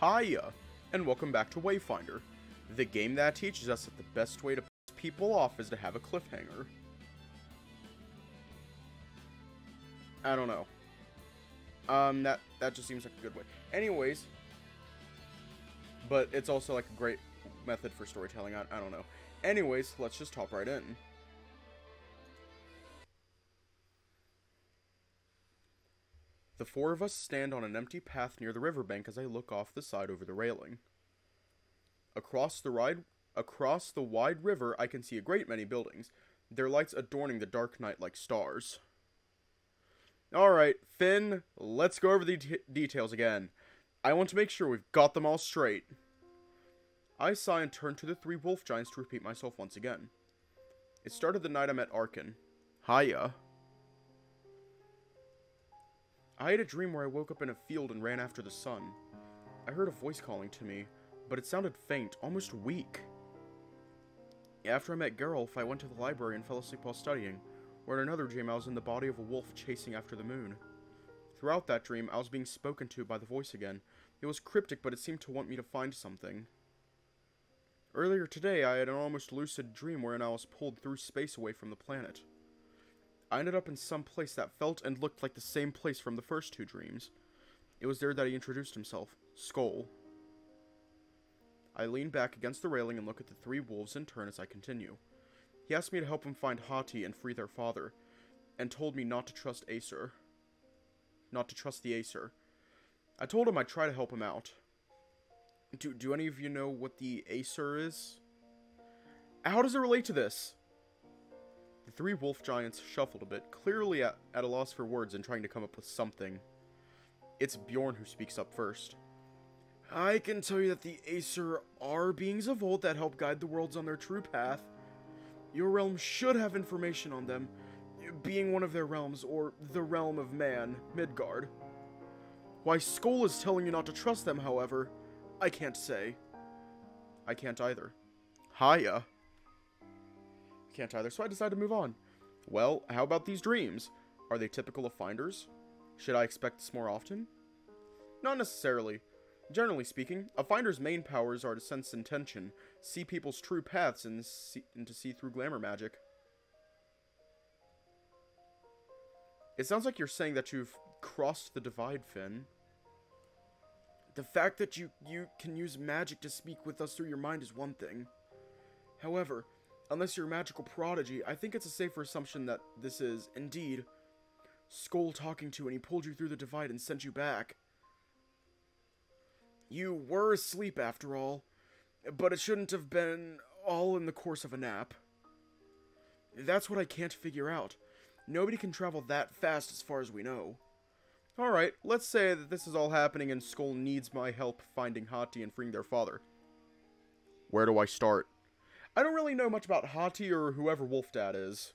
Hiya, and welcome back to Wayfinder, the game that teaches us that the best way to piss people off is to have a cliffhanger. I don't know. Um, that, that just seems like a good way. Anyways, but it's also like a great method for storytelling, I, I don't know. Anyways, let's just hop right in. The four of us stand on an empty path near the riverbank as I look off the side over the railing. Across the ride, across the wide river, I can see a great many buildings, their lights adorning the dark night like stars. Alright, Finn, let's go over the de details again. I want to make sure we've got them all straight. I sigh and turn to the three wolf giants to repeat myself once again. It started the night I met Arkyn. Hiya. I had a dream where I woke up in a field and ran after the sun. I heard a voice calling to me, but it sounded faint, almost weak. After I met Geralf, I went to the library and fell asleep while studying, where in another dream I was in the body of a wolf chasing after the moon. Throughout that dream, I was being spoken to by the voice again. It was cryptic, but it seemed to want me to find something. Earlier today, I had an almost lucid dream wherein I was pulled through space away from the planet. I ended up in some place that felt and looked like the same place from the first two dreams. It was there that he introduced himself, Skoll. I lean back against the railing and look at the three wolves in turn as I continue. He asked me to help him find Hati and free their father, and told me not to trust Aesir. Not to trust the Aesir. I told him I'd try to help him out. Do, do any of you know what the Aesir is? How does it relate to this? Three wolf giants shuffled a bit, clearly at, at a loss for words and trying to come up with something. It's Bjorn who speaks up first. I can tell you that the Aesir are beings of old that help guide the worlds on their true path. Your realm should have information on them, being one of their realms, or the realm of man, Midgard. Why Skoll is telling you not to trust them, however, I can't say. I can't either. Hiya. Can't either, so I decided to move on. Well, how about these dreams? Are they typical of finders? Should I expect this more often? Not necessarily. Generally speaking, a finder's main powers are to sense intention, see people's true paths, and, see, and to see through glamour magic. It sounds like you're saying that you've crossed the divide, Finn. The fact that you, you can use magic to speak with us through your mind is one thing. However, unless you're a magical prodigy, I think it's a safer assumption that this is, indeed, Skoll talking to and he pulled you through the divide and sent you back. You were asleep after all, but it shouldn't have been all in the course of a nap. That's what I can't figure out. Nobody can travel that fast as far as we know. Alright, let's say that this is all happening and Skoll needs my help finding Hati and freeing their father. Where do I start? I don't really know much about Hati or whoever Wolfdad is.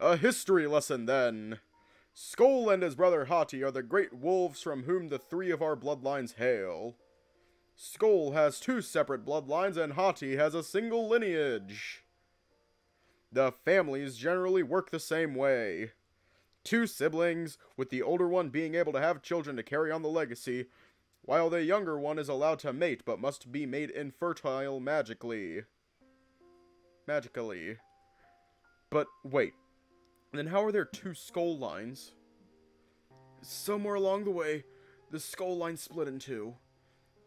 A history lesson, then. Skoll and his brother Hati are the great wolves from whom the three of our bloodlines hail. Skoll has two separate bloodlines and Hati has a single lineage. The families generally work the same way. Two siblings, with the older one being able to have children to carry on the legacy, while the younger one is allowed to mate but must be made infertile magically. Magically. But wait, then how are there two Skoll lines? Somewhere along the way, the Skoll line split in two.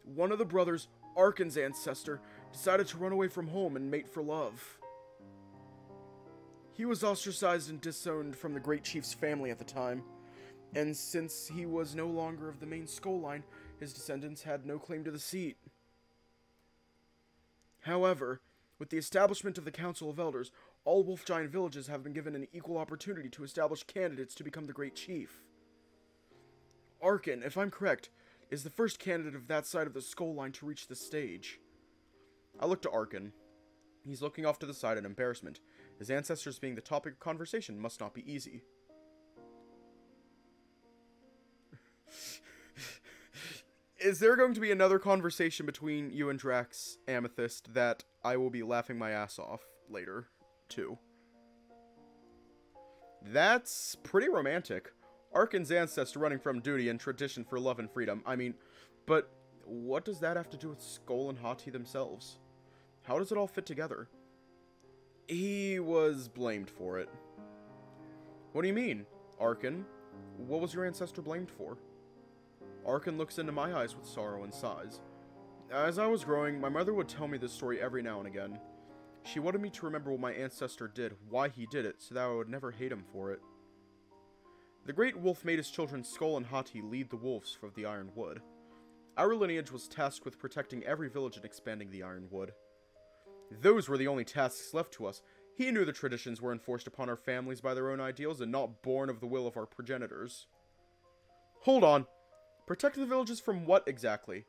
One of the brothers, Arkyn's ancestor, decided to run away from home and mate for love. He was ostracized and disowned from the Great Chief's family at the time, and since he was no longer of the main Skoll line, his descendants had no claim to the seat. However, with the establishment of the Council of Elders, all Wolf Giant villages have been given an equal opportunity to establish candidates to become the Great Chief. Arkyn, if I'm correct, is the first candidate of that side of the Skoll line to reach this stage. I look to Arkyn. He's looking off to the side in embarrassment. His ancestors being the topic of conversation must not be easy. Is there going to be another conversation between you and Drax, Amethyst, that I will be laughing my ass off later, too? That's pretty romantic. Arkyn's ancestor running from duty and tradition for love and freedom. I mean, but what does that have to do with Skoll and Hati themselves? How does it all fit together? He was blamed for it. What do you mean, Arkyn? What was your ancestor blamed for? Arkyn looks into my eyes with sorrow and sighs. As I was growing, my mother would tell me this story every now and again. She wanted me to remember what my ancestor did, why he did it, so that I would never hate him for it. The great wolf made his children Skoll and Hati lead the wolves of the Iron Wood. Our lineage was tasked with protecting every village and expanding the Iron Wood. Those were the only tasks left to us. He knew the traditions were enforced upon our families by their own ideals and not born of the will of our progenitors. Hold on. Protect the villages from what exactly?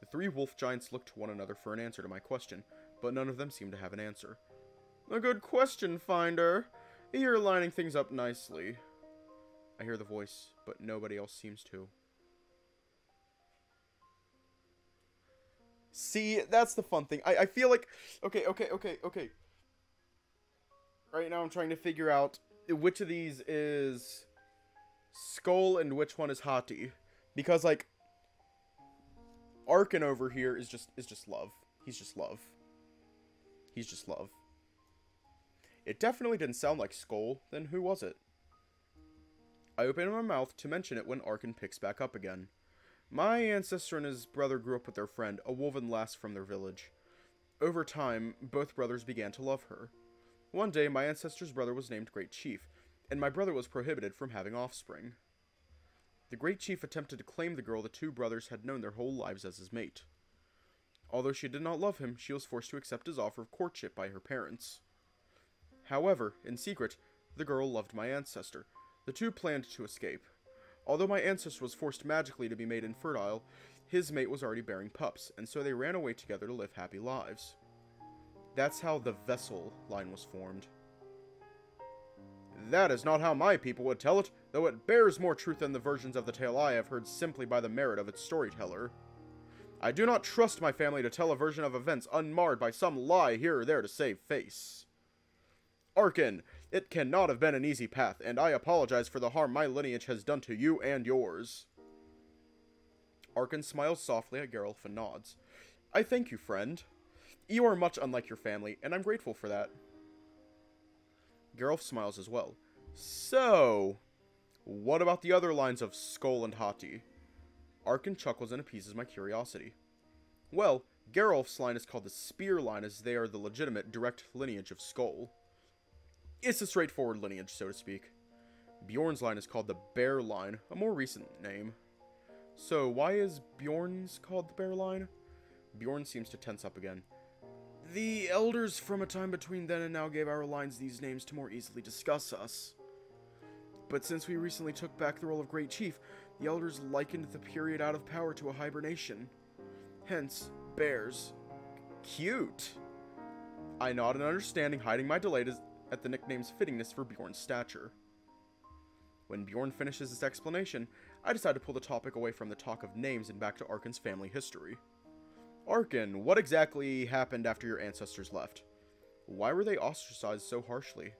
The three wolf giants looked to one another for an answer to my question, but none of them seemed to have an answer. A good question, Finder. You're lining things up nicely. I hear the voice, but nobody else seems to. See, that's the fun thing. I, I feel like... Okay, okay, okay, okay. Right now I'm trying to figure out which of these is Skoll and which one is Hati. Because, like, Arkyn over here is just is just love. He's just love. He's just love. It definitely didn't sound like Skoll, Then who was it? I open my mouth to mention it when Arkyn picks back up again. My ancestor and his brother grew up with their friend, a woven lass from their village. Over time, both brothers began to love her. One day, my ancestor's brother was named Great Chief, and my brother was prohibited from having offspring. The Great Chief attempted to claim the girl the two brothers had known their whole lives as his mate. Although she did not love him, she was forced to accept his offer of courtship by her parents. However, in secret, the girl loved my ancestor. The two planned to escape. Although my ancestor was forced magically to be made infertile, his mate was already bearing pups, and so they ran away together to live happy lives. That's how the Vessel line was formed. That is not how my people would tell it, though it bears more truth than the versions of the tale I have heard simply by the merit of its storyteller. I do not trust my family to tell a version of events unmarred by some lie here or there to save face. Arkyn, it cannot have been an easy path, and I apologize for the harm my lineage has done to you and yours. Arkyn smiles softly at Geralf and nods. I thank you, friend. You are much unlike your family, and I'm grateful for that. Geralf smiles as well. So, what about the other lines of Skoll and Hati? Arkyn chuckles and appeases my curiosity. Well, Geralf's line is called the Spear line as they are the legitimate direct lineage of Skoll. It's a straightforward lineage, so to speak. Bjorn's line is called the Bear line, a more recent name. So, why is Bjorn's called the Bear line? Bjorn seems to tense up again. The elders from a time between then and now gave our lines these names to more easily discuss us. But since we recently took back the role of Great Chief, the elders likened the period out of power to a hibernation. Hence, bears. Cute. I nod in understanding, hiding my delight at the nickname's fittingness for Bjorn's stature. When Bjorn finishes his explanation, I decide to pull the topic away from the talk of names and back to Arkyn's family history. Arkyn, what exactly happened after your ancestors left? Why were they ostracized so harshly?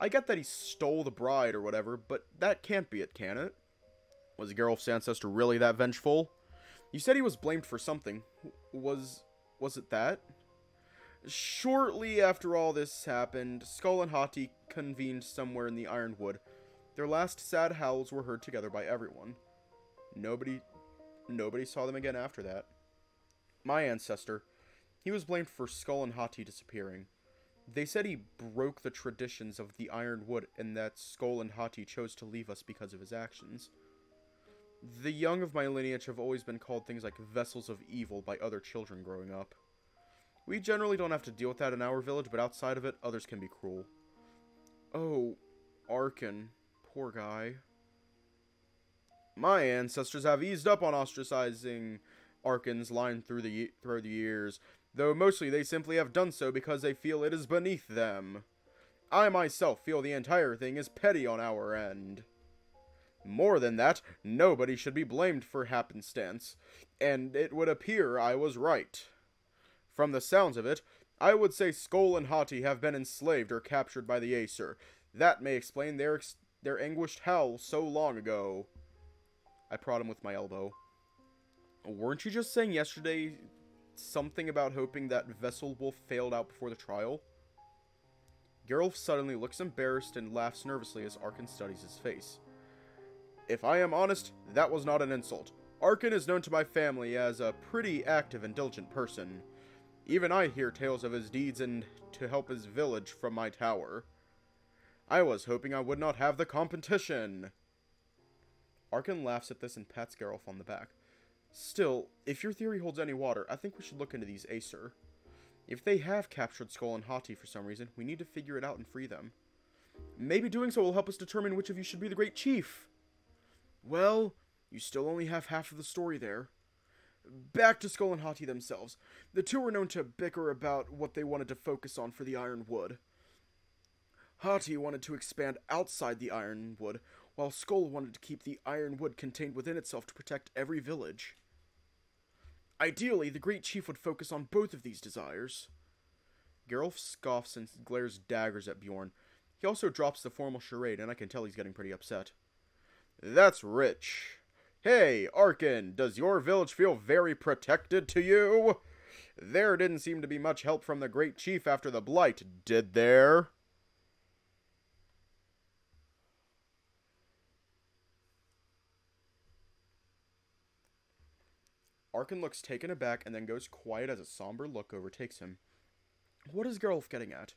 I get that he stole the bride or whatever, but that can't be it, can it? Was Geralf's ancestor really that vengeful? You said he was blamed for something. Was... was it that? Shortly after all this happened, Skoll and Hati convened somewhere in the Ironwood. Their last sad howls were heard together by everyone. Nobody... nobody saw them again after that. My ancestor. He was blamed for Skoll and Hati disappearing. They said he broke the traditions of the Ironwood and that Skoll and Hati chose to leave us because of his actions. The young of my lineage have always been called things like vessels of evil by other children growing up. We generally don't have to deal with that in our village, but outside of it, others can be cruel. Oh, Arkyn. Poor guy. My ancestors have eased up on ostracizing Arkyn's line through the through the years, though mostly they simply have done so because they feel it is beneath them. I myself feel the entire thing is petty on our end. More than that, nobody should be blamed for happenstance, and it would appear I was right. From the sounds of it, I would say Skoll and Hati have been enslaved or captured by the Aesir. That may explain their their anguished howl so long ago. I prod him with my elbow. Weren't you just saying yesterday something about hoping that Vessel Wolf failed out before the trial? Geralf suddenly looks embarrassed and laughs nervously as Arkyn studies his face. If I am honest, that was not an insult. Arkyn is known to my family as a pretty active and diligent person. Even I hear tales of his deeds and to help his village from my tower. I was hoping I would not have the competition. Arkin laughs at this and pats Geralf on the back. Still, if your theory holds any water, I think we should look into these Aesir. If they have captured Skoll and Hati for some reason, we need to figure it out and free them. Maybe doing so will help us determine which of you should be the Great Chief. Well, you still only have half of the story there. Back to Skoll and Hati themselves. The two were known to bicker about what they wanted to focus on for the Ironwood. Hati wanted to expand outside the Ironwood, while Skoll wanted to keep the Ironwood contained within itself to protect every village. Ideally, the Great Chief would focus on both of these desires. Geralf scoffs and glares daggers at Bjorn. He also drops the formal charade, and I can tell he's getting pretty upset. That's rich. Hey, Arkyn, does your village feel very protected to you? There didn't seem to be much help from the Great Chief after the Blight, did there? Arkyn looks taken aback and then goes quiet as a somber look overtakes him. What is Geralf getting at?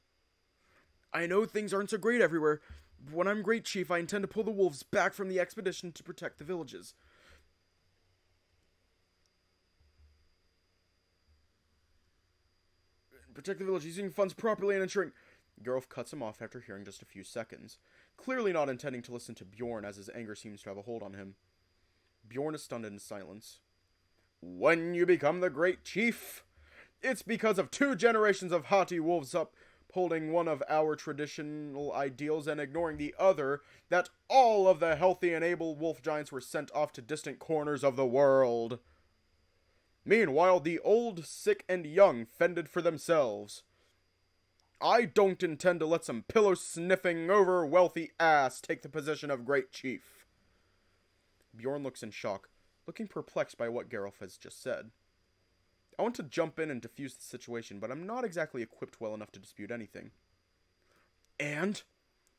I know things aren't so great everywhere. But when I'm great chief, I intend to pull the wolves back from the expedition to protect the villages. Protect the village using funds properly and ensuring... Geralf cuts him off after hearing just a few seconds, clearly not intending to listen to Bjorn as his anger seems to have a hold on him. Bjorn is stunned in silence. When you become the great chief, it's because of two generations of haughty wolves upholding one of our traditional ideals and ignoring the other that all of the healthy and able wolf giants were sent off to distant corners of the world. Meanwhile, the old, sick, and young fended for themselves. I don't intend to let some pillow sniffing over wealthy ass take the position of great chief. Bjorn looks in shock looking perplexed by what Geralf has just said. I want to jump in and defuse the situation, but I'm not exactly equipped well enough to dispute anything. And?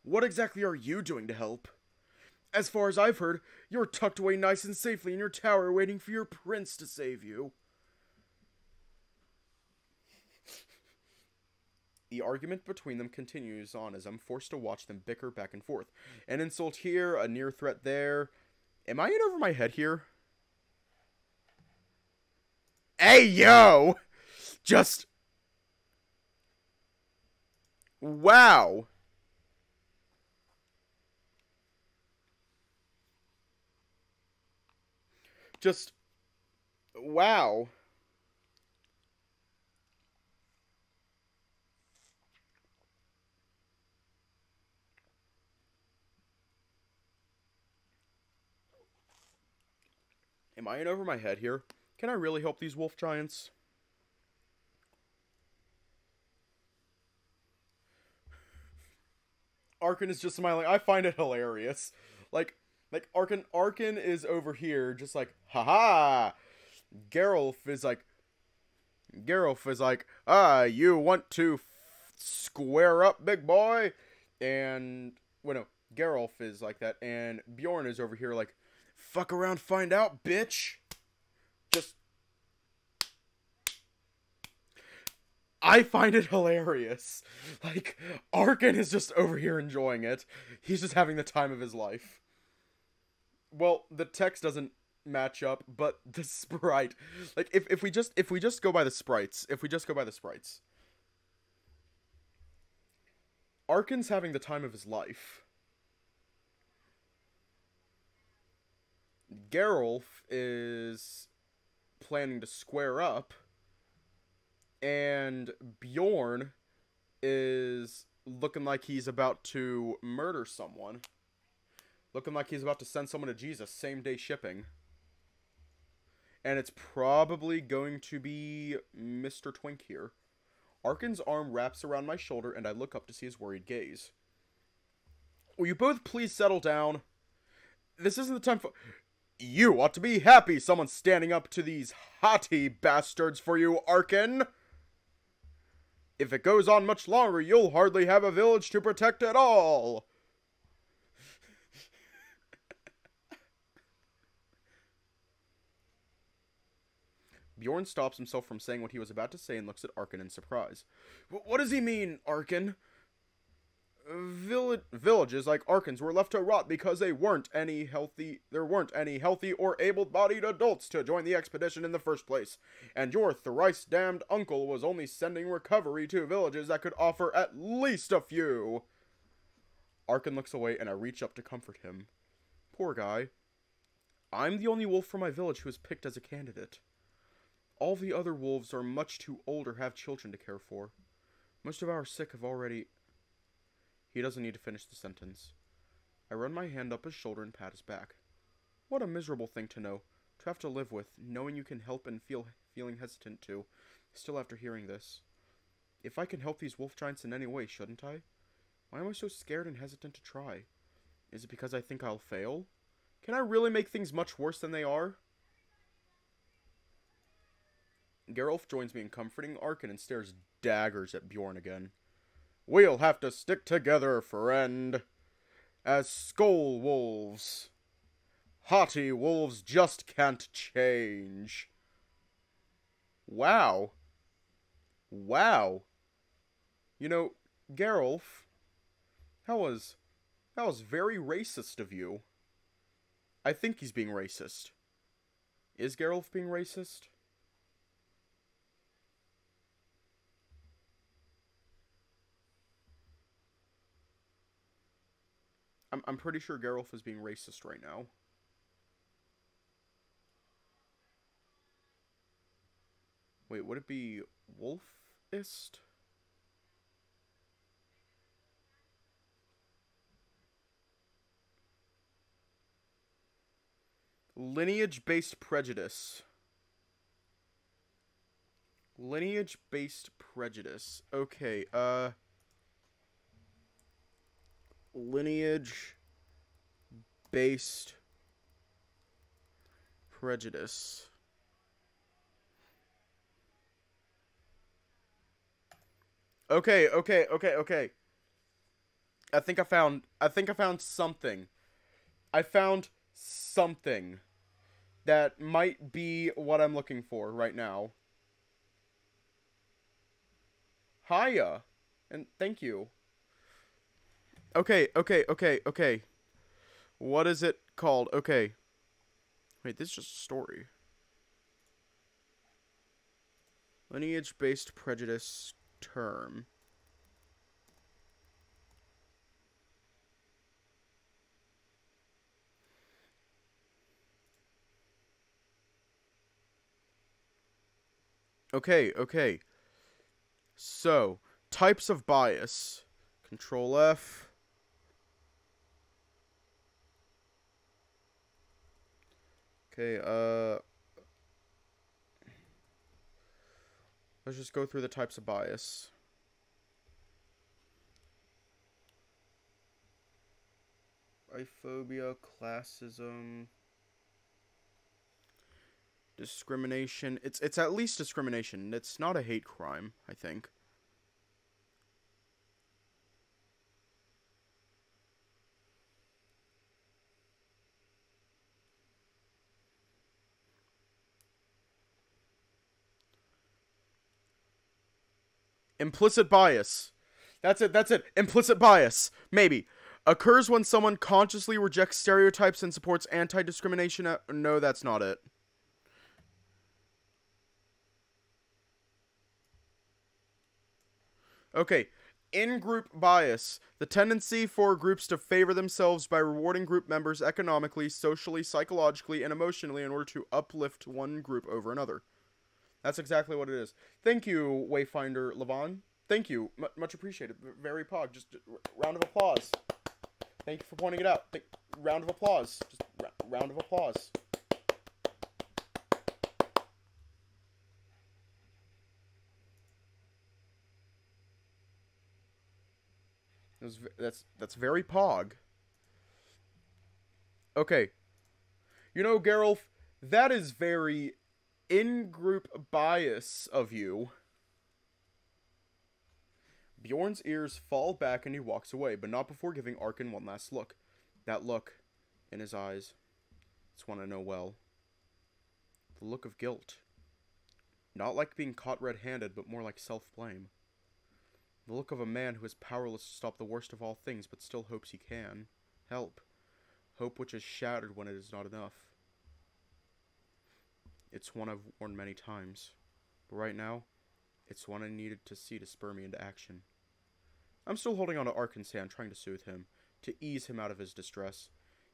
What exactly are you doing to help? As far as I've heard, you're tucked away nice and safely in your tower waiting for your prince to save you. The argument between them continues on as I'm forced to watch them bicker back and forth. An insult here, a near threat there. Am I in over my head here? Hey, yo! Just. Wow. Just. Wow. Am I in over my head here? Can I really help these wolf giants? Arkyn is just smiling. I find it hilarious. Like, like Arkyn, Arkyn is over here, just like, haha. Geralf is like, Geralf is like, ah, you want to square up, big boy? And, well, no, Geralf is like that, and Bjorn is over here like, fuck around, find out, bitch. Just. I find it hilarious. Like, Arkyn is just over here enjoying it. He's just having the time of his life. Well, the text doesn't match up, but the sprite. Like, if, if we just if we just go by the sprites, if we just go by the sprites. Arkyn's having the time of his life. Geralf is planning to square up, and Bjorn is looking like he's about to murder someone. Looking like he's about to send someone to Jesus, same day shipping. And it's probably going to be Mr. Twink here. Arkyn's arm wraps around my shoulder, and I look up to see his worried gaze. Will you both please settle down? This isn't the time for. You ought to be happy someone's standing up to these haughty bastards for you, Arkyn. If it goes on much longer, you'll hardly have a village to protect at all. Bjorn stops himself from saying what he was about to say and looks at Arkyn in surprise. What does he mean, Arkyn? Vill- villages like Arkyn's were left to rot because they weren't any healthy there weren't any healthy or able-bodied adults to join the expedition in the first place. And your thrice damned uncle was only sending recovery to villages that could offer at least a few. Arkyn looks away and I reach up to comfort him. Poor guy. I'm the only wolf from my village who was picked as a candidate. All the other wolves are much too old or have children to care for. Most of our sick have already. He doesn't need to finish the sentence. I run my hand up his shoulder and pat his back. What a miserable thing to know, to have to live with, knowing you can help and feel feeling hesitant to, still after hearing this. If I can help these wolf giants in any way, shouldn't I? Why am I so scared and hesitant to try? Is it because I think I'll fail? Can I really make things much worse than they are? Geralf joins me in comforting Arkyn and stares daggers at Bjorn again. We'll have to stick together, friend. As Skoll wolves. Haughty wolves just can't change. Wow. Wow. You know, Geralf, that was that was very racist of you. I think he's being racist. Is Geralf being racist? I'm, I'm pretty sure Geralf is being racist right now. Wait, would it be Wolfist? Lineage-based prejudice. Lineage-based prejudice. Okay, uh lineage based prejudice. Okay, okay, okay, okay. I think I found I think I found something. I found something that might be what I'm looking for right now. Hiya. And thank you. Okay, okay, okay, okay. What is it called? Okay. Wait, this is just a story. Lineage based prejudice term. Okay, okay. So, types of bias. Control F. Okay, uh... Let's just go through the types of bias. Biphobia, classism, discrimination. It's it's at least discrimination. It's not a hate crime, I think. Implicit bias. That's it. That's it. Implicit bias. Maybe. Occurs when someone consciously rejects stereotypes and supports anti discrimination. Uh, no, that's not it. Okay. In group bias, the tendency for groups to favor themselves by rewarding group members economically, socially, psychologically, and emotionally in order to uplift one group over another. That's exactly what it is. Thank you, Wayfinder Levon. Thank you. M much appreciated. Very pog. Just round of applause. Thank you for pointing it out. Th round of applause. Just round of applause. that's that's very pog. Okay. You know, Geralf, that is very in-group bias of you. Bjorn's ears fall back and he walks away, but not before giving Arkyn one last look. That look in his eyes. It's one I know well. The look of guilt. Not like being caught red handed, but more like self blame. The look of a man who is powerless to stop the worst of all things, but still hopes he can. Help. Hope which is shattered when it is not enough. It's one I've worn many times. But right now, it's one I needed to see to spur me into action. I'm still holding on to Arkyn's hand, trying to soothe him, to ease him out of his distress.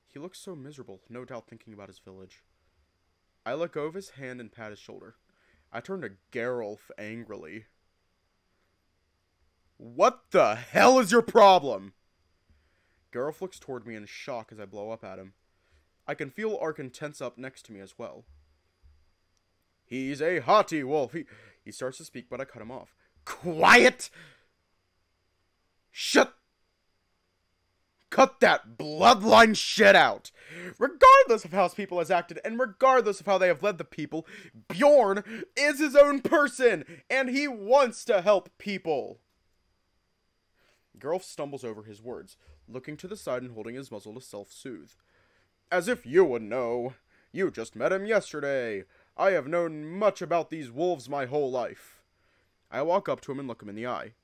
He looks so miserable, no doubt thinking about his village. I let go of his hand and pat his shoulder. I turn to Geralf angrily. What the hell is your problem? Geralf looks toward me in shock as I blow up at him. I can feel Arkyn tense up next to me as well. He's a haughty wolf. He, he starts to speak, but I cut him off. Quiet! Shut Cut that bloodline shit out. Regardless of how his people has acted, and regardless of how they have led the people, Bjorn is his own person, and he wants to help people. Geralf stumbles over his words, looking to the side and holding his muzzle to self-soothe. As if you would know. You just met him yesterday. I have known much about these wolves my whole life. I walk up to him and look him in the eye.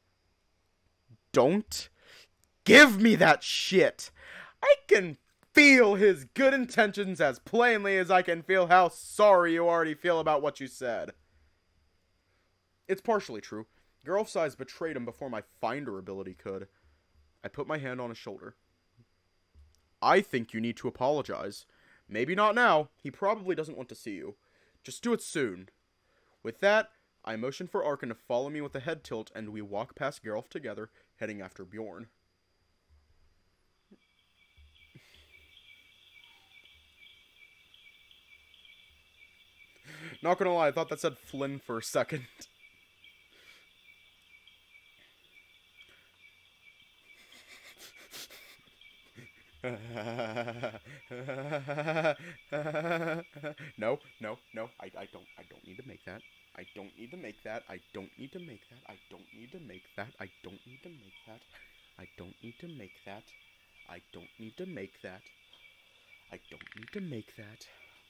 Don't give me that shit. I can feel his good intentions as plainly as I can feel how sorry you already feel about what you said. It's partially true. Geralf's eyes betrayed him before my finder ability could. I put my hand on his shoulder. I think you need to apologize. Maybe not now. He probably doesn't want to see you. Just do it soon. With that, I motion for Arkyn to follow me with a head tilt, and we walk past Geralf together, heading after Bjorn. Not gonna lie, I thought that said Flynn for a second. no, no, no. I, I don't I don't need to make that. I don't need to make that. I don't need to make that. I don't need to make that. I don't need to make that. I don't need to make that. I don't need to make that. I don't need to make that.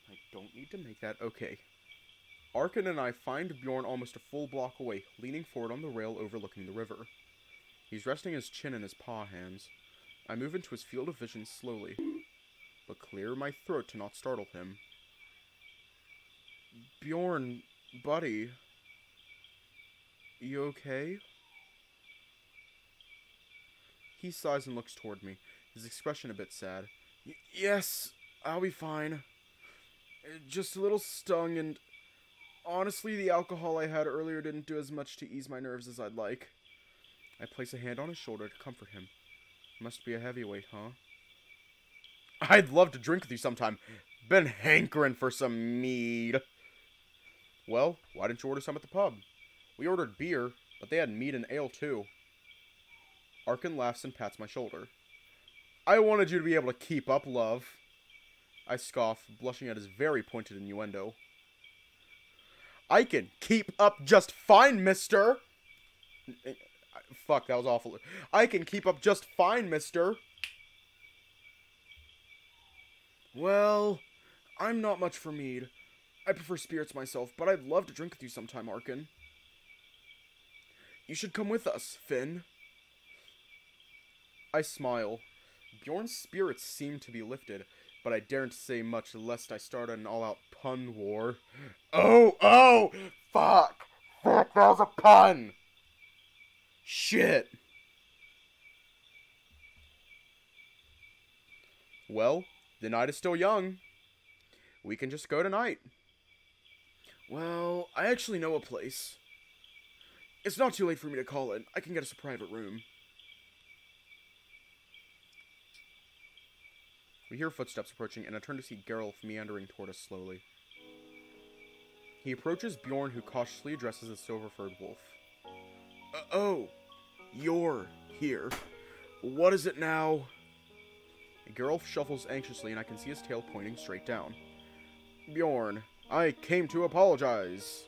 I don't need to make that. Okay. Arkyn and I find Bjorn almost a full block away, leaning forward on the rail overlooking the river. He's resting his chin in his paw hands. I move into his field of vision slowly, but clear my throat to not startle him. Bjorn, buddy. You okay? He sighs and looks toward me, his expression a bit sad. Y yes, I'll be fine. Just a little stung, and honestly, the alcohol I had earlier didn't do as much to ease my nerves as I'd like. I place a hand on his shoulder to comfort him. Must be a heavyweight, huh? I'd love to drink with you sometime. Been hankering for some mead. Well, why didn't you order some at the pub? We ordered beer, but they had mead and ale too. Arkyn laughs and pats my shoulder. I wanted you to be able to keep up, love. I scoff, blushing at his very pointed innuendo. I can keep up just fine, mister! Fuck, that was awful. I can keep up just fine, mister. Well, I'm not much for mead. I prefer spirits myself, but I'd love to drink with you sometime, Arkyn. You should come with us, Finn. I smile. Bjorn's spirits seem to be lifted, but I daren't say much lest I start an all-out pun war. Oh, oh! Fuck! Fuck, that was a pun! Shit. Well, the night is still young. We can just go tonight. Well, I actually know a place. It's not too late for me to call it. I can get us a private room. We hear footsteps approaching, and I turn to see Geralf meandering toward us slowly. He approaches Bjorn, who cautiously addresses the silver-furred wolf. Uh, oh, you're here. What is it now? Geralf shuffles anxiously, and I can see his tail pointing straight down. Bjorn, I came to apologize.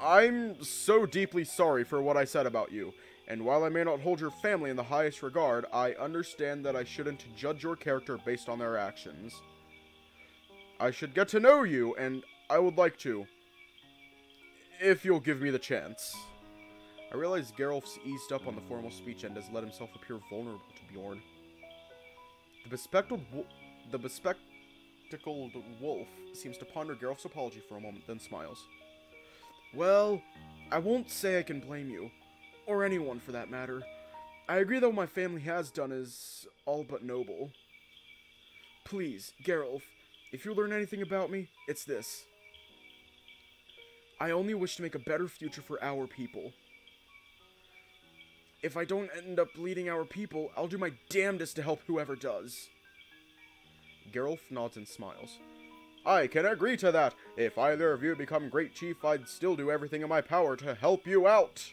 I'm so deeply sorry for what I said about you, and while I may not hold your family in the highest regard, I understand that I shouldn't judge your character based on their actions. I should get to know you, and I would like to. If you'll give me the chance. I realize Geralf's eased up on the formal speech and has let himself appear vulnerable to Bjorn. The bespectacled, the bespectacled wolf seems to ponder Geralf's apology for a moment, then smiles. Well, I won't say I can blame you, or anyone for that matter. I agree that what my family has done is all but noble. Please, Geralf, if you learn anything about me, it's this. I only wish to make a better future for our people. If I don't end up leading our people, I'll do my damnedest to help whoever does. Geralf nods and smiles. I can agree to that. If either of you become Great Chief, I'd still do everything in my power to help you out.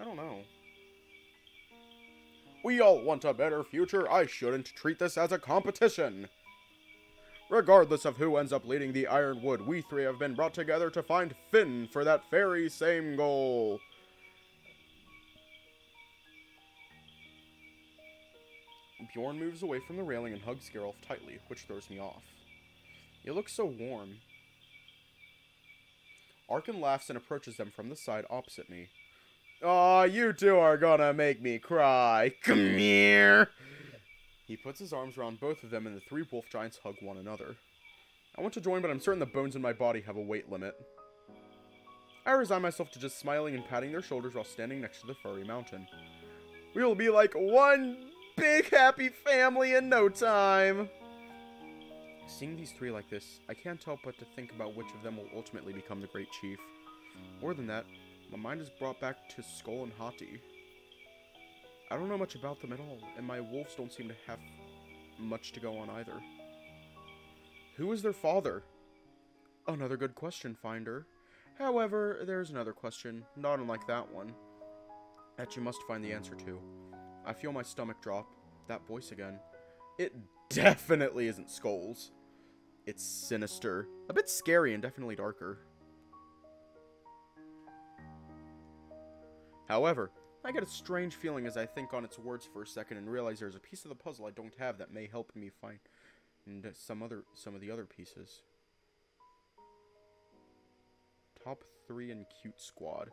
I don't know. We all want a better future. I shouldn't treat this as a competition. Regardless of who ends up leading the Ironwood, we three have been brought together to find Finn for that very same goal. Bjorn moves away from the railing and hugs Geralf tightly, which throws me off. You look so warm. Arkyn laughs and approaches them from the side opposite me. Aw, oh, you two are gonna make me cry. Come here. He puts his arms around both of them and the three wolf giants hug one another. I want to join, but I'm certain the bones in my body have a weight limit. I resign myself to just smiling and patting their shoulders while standing next to the furry mountain. We will be like one big happy family in no time. Seeing these three like this, I can't help but to think about which of them will ultimately become the great chief. More than that, my mind is brought back to Skoll and Hati. I don't know much about them at all, and my wolves don't seem to have much to go on either. Who is their father? Another good question, Finder. However, there's another question, not unlike that one, that you must find the answer to. I feel my stomach drop. That voice again. It definitely isn't Skoll's. It's sinister. A bit scary and definitely darker. However, I get a strange feeling as I think on its words for a second and realize there's a piece of the puzzle I don't have that may help me find some other some of the other pieces. Top three and cute squad.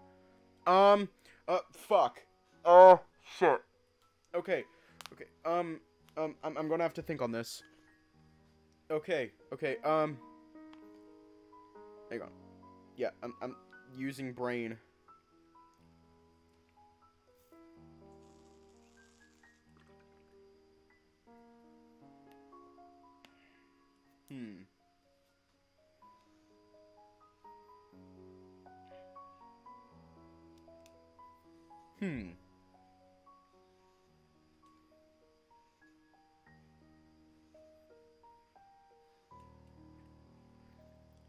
Um, uh, fuck. Oh, shit. Okay, okay, um, um, I'm, I'm gonna have to think on this. Okay, okay, um, hang on. Yeah, I'm, I'm using brain. Hmm.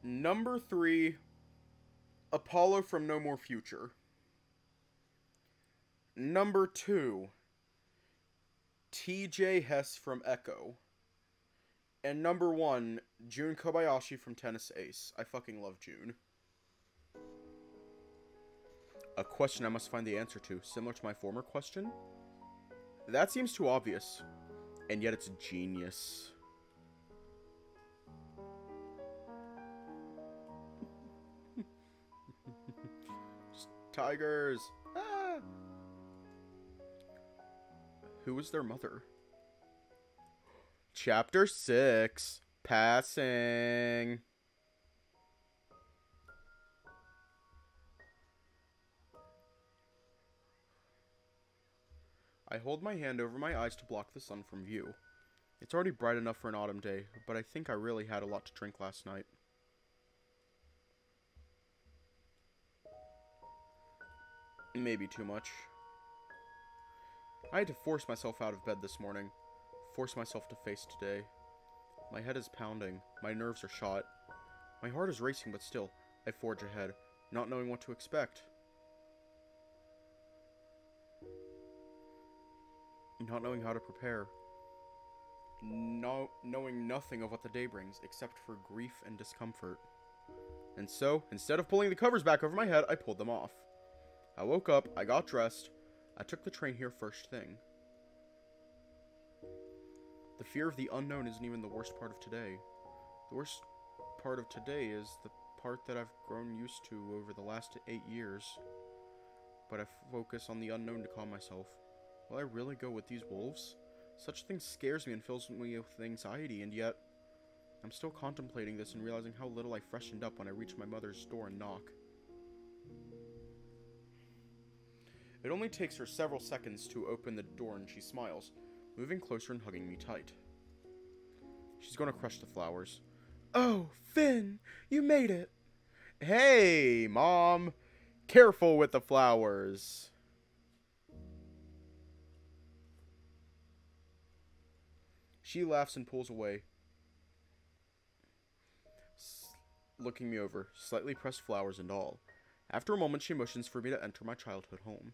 Number three, Apollo from No More Future. Number two, TJ Hess from Echo. And number one, June Kobayashi from Tennis Ace. I fucking love Jun. A question I must find the answer to, similar to my former question? That seems too obvious. And yet it's genius. tigers! Ah! Who was their mother? Chapter 6 Passing. I hold my hand over my eyes to block the sun from view. It's already bright enough for an autumn day, but I think I really had a lot to drink last night. Maybe too much. I had to force myself out of bed this morning. Force myself to face today. My head is pounding. My nerves are shot. My heart is racing, but still, I forge ahead, not knowing what to expect. Not knowing how to prepare. No, knowing nothing of what the day brings except for grief and discomfort. And so, instead of pulling the covers back over my head, I pulled them off. I woke up, I got dressed, I took the train here first thing. The fear of the unknown isn't even the worst part of today. The worst part of today is the part that I've grown used to over the last eight years. But I focus on the unknown to calm myself. Will I really go with these wolves? Such thing scares me and fills me with anxiety, and yet I'm still contemplating this and realizing how little I freshened up when I reached my mother's door and knock. It only takes her several seconds to open the door and she smiles, moving closer and hugging me tight. She's to crush the flowers. Oh, Finn, you made it. Hey, Mom. Careful with the flowers. She laughs and pulls away, looking me over, slightly pressed flowers and all. After a moment, she motions for me to enter my childhood home.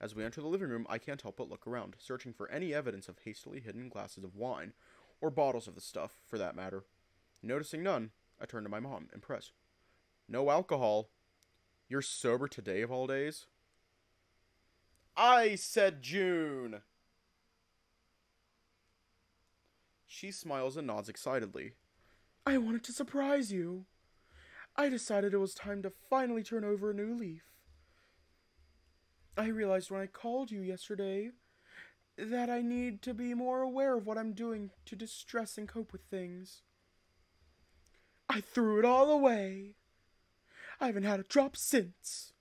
As we enter the living room, I can't help but look around, searching for any evidence of hastily hidden glasses of wine, or bottles of the stuff, for that matter. Noticing none, I turn to my mom, impressed. No alcohol. You're sober today of all days? I said June! She smiles and nods excitedly. I wanted to surprise you. I decided it was time to finally turn over a new leaf. I realized when I called you yesterday that I need to be more aware of what I'm doing to distress and cope with things. I threw it all away. I haven't had a drop since.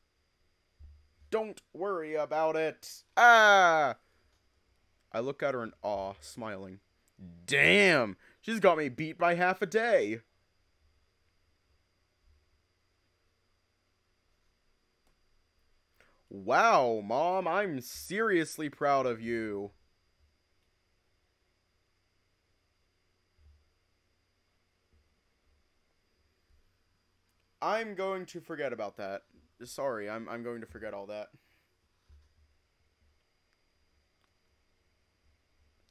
Don't worry about it. Ah! I look at her in awe, smiling. Damn, she's got me beat by half a day. Wow, Mom, I'm seriously proud of you. I'm going to forget about that. Sorry, I'm, I'm going to forget all that.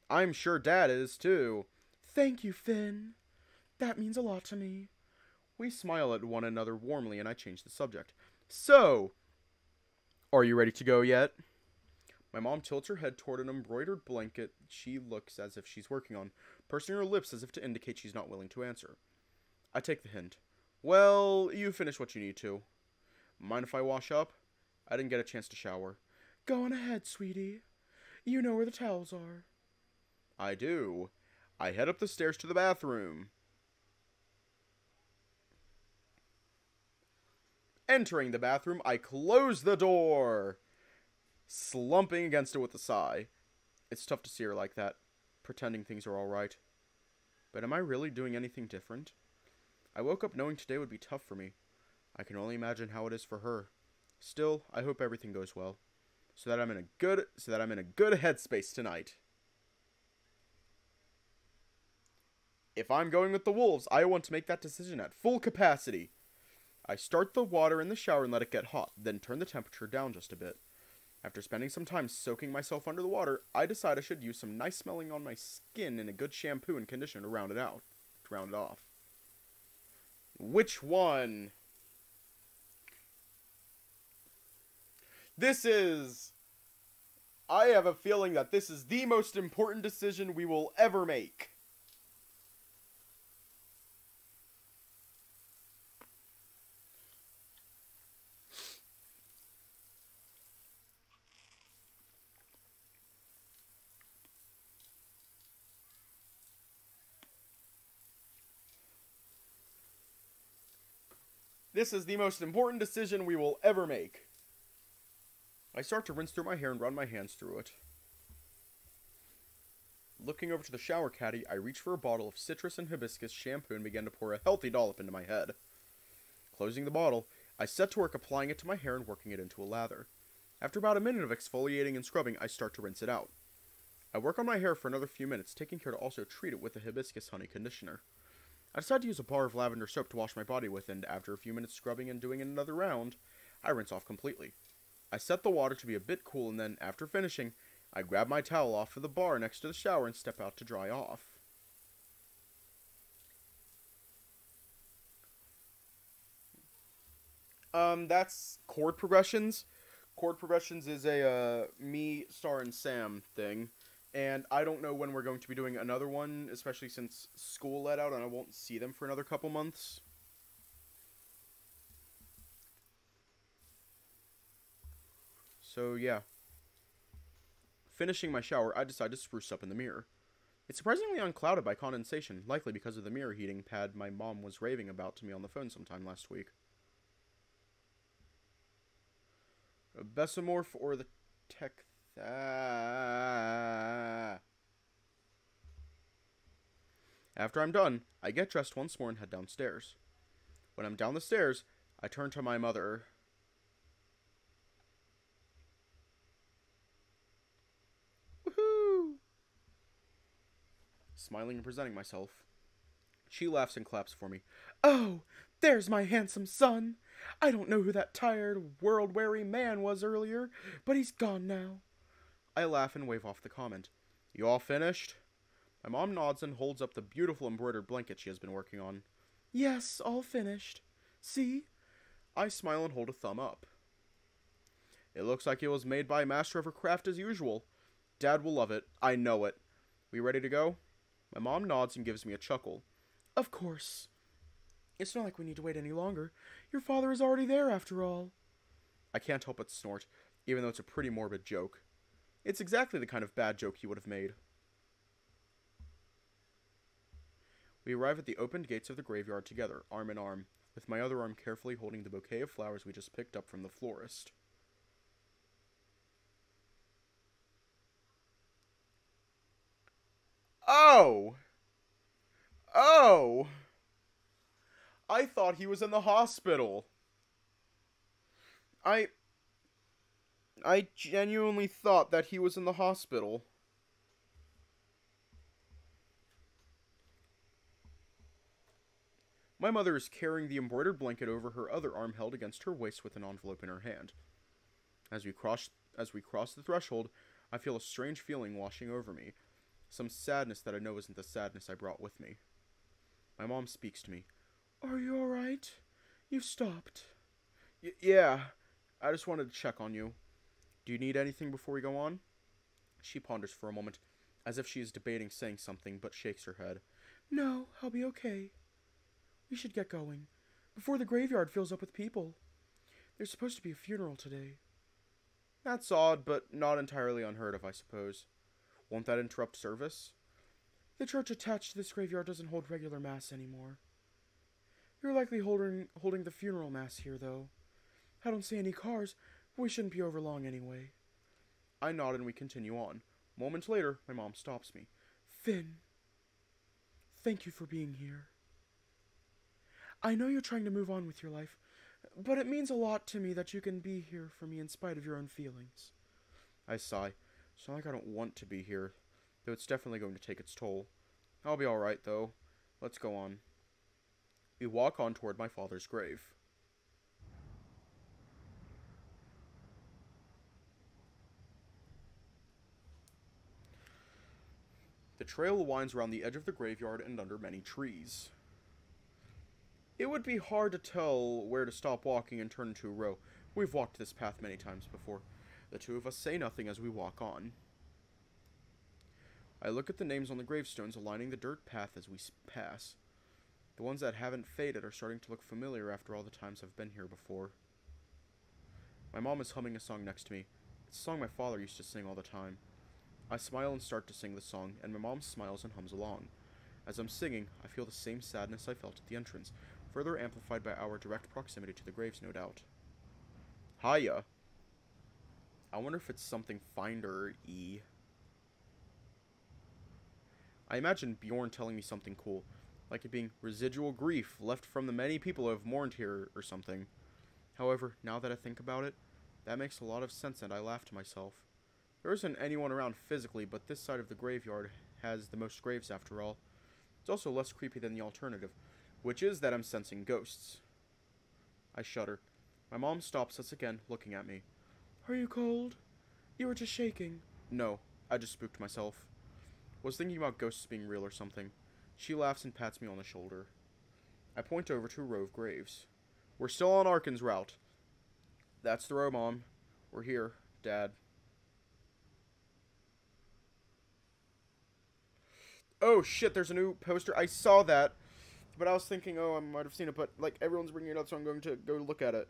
I'm sure Dad is too. Thank you, Finn. That means a lot to me. We smile at one another warmly, and I change the subject. So, are you ready to go yet? My mom tilts her head toward an embroidered blanket she looks as if she's working on, pursing her lips as if to indicate she's not willing to answer. I take the hint. Well, you finish what you need to. Mind if I wash up? I didn't get a chance to shower. Go on ahead, sweetie. You know where the towels are. I do. I head up the stairs to the bathroom. Entering the bathroom, I close the door, slumping against it with a sigh. It's tough to see her like that, pretending things are alright. But am I really doing anything different? I woke up knowing today would be tough for me. I can only imagine how it is for her. Still, I hope everything goes well, so that I'm in a good so that I'm in a good headspace tonight. If I'm going with the Wolves, I want to make that decision at full capacity. I start the water in the shower and let it get hot, then turn the temperature down just a bit. After spending some time soaking myself under the water, I decide I should use some nice smelling on my skin and a good shampoo and conditioner to round it out, to round it off. Which one? This is. I have a feeling that this is the most important decision we will ever make. This is the most important decision we will ever make. I start to rinse through my hair and run my hands through it. Looking over to the shower caddy, I reach for a bottle of citrus and hibiscus shampoo and begin to pour a healthy dollop into my head. Closing the bottle, I set to work applying it to my hair and working it into a lather. After about a minute of exfoliating and scrubbing, I start to rinse it out. I work on my hair for another few minutes, taking care to also treat it with the hibiscus honey conditioner. I decide to use a bar of lavender soap to wash my body with, and after a few minutes scrubbing and doing another round, I rinse off completely. I set the water to be a bit cool, and then, after finishing, I grab my towel off of the bar next to the shower and step out to dry off. Um, that's chord progressions. Chord progressions is a uh, me, Star, and Sam thing. And I don't know when we're going to be doing another one, especially since school let out and I won't see them for another couple months. So, yeah. Finishing my shower, I decide to spruce up in the mirror. It's surprisingly unclouded by condensation, likely because of the mirror heating pad my mom was raving about to me on the phone sometime last week. A Besamorph or the Tech... After I'm done, I get dressed once more and head downstairs. When I'm down the stairs, I turn to my mother. Woohoo! Smiling and presenting myself. She laughs and claps for me. Oh, there's my handsome son! I don't know who that tired, world weary man was earlier, but he's gone now. I laugh and wave off the comment. You all finished? My mom nods and holds up the beautiful embroidered blanket she has been working on. Yes, all finished. See? I smile and hold a thumb up. It looks like it was made by a master of her craft as usual. Dad will love it. I know it. We ready to go? My mom nods and gives me a chuckle. Of course. It's not like we need to wait any longer. Your father is already there, after all. I can't help but snort, even though it's a pretty morbid joke. It's exactly the kind of bad joke he would have made. We arrive at the opened gates of the graveyard together, arm in arm, with my other arm carefully holding the bouquet of flowers we just picked up from the florist. Oh! Oh! I thought he was in the hospital. I. I genuinely thought that he was in the hospital. My mother is carrying the embroidered blanket over her other arm held against her waist with an envelope in her hand. As we cross as we cross the threshold, I feel a strange feeling washing over me, some sadness that I know isn't the sadness I brought with me. My mom speaks to me. Are you alright? You stopped. Y yeah, I just wanted to check on you. Do you need anything before we go on? She ponders for a moment, as if she is debating saying something, but shakes her head. No, I'll be okay. We should get going, before the graveyard fills up with people. There's supposed to be a funeral today. That's odd, but not entirely unheard of, I suppose. Won't that interrupt service? The church attached to this graveyard doesn't hold regular mass anymore. You're likely holding, holding the funeral mass here, though. I don't see any cars. We shouldn't be over long anyway. I nod and we continue on. Moments later, my mom stops me. Finn, thank you for being here. I know you're trying to move on with your life, but it means a lot to me that you can be here for me in spite of your own feelings. I sigh. It's not like I don't want to be here, though it's definitely going to take its toll. I'll be alright, though. Let's go on. We walk on toward my father's grave. The trail winds around the edge of the graveyard and under many trees. It would be hard to tell where to stop walking and turn into a row. We've walked this path many times before. The two of us say nothing as we walk on. I look at the names on the gravestones aligning the dirt path as we pass. The ones that haven't faded are starting to look familiar after all the times I've been here before. My mom is humming a song next to me. It's a song my father used to sing all the time. I smile and start to sing the song, and my mom smiles and hums along. As I'm singing, I feel the same sadness I felt at the entrance, further amplified by our direct proximity to the graves, no doubt. Hiya. I wonder if it's something Finder-y. I imagine Bjorn telling me something cool, like it being residual grief left from the many people who have mourned here or something. However, now that I think about it, that makes a lot of sense and I laugh to myself. There isn't anyone around physically, but this side of the graveyard has the most graves after all. It's also less creepy than the alternative, which is that I'm sensing ghosts. I shudder. My mom stops us again, looking at me. Are you cold? You were just shaking. No, I just spooked myself. Was thinking about ghosts being real or something. She laughs and pats me on the shoulder. I point over to a row of graves. We're still on Arkyn's route. That's the row, Mom. We're here, Dad. Oh shit, there's a new poster. I saw that, but I was thinking, oh, I might have seen it, but like everyone's bringing it up, so I'm going to go look at it.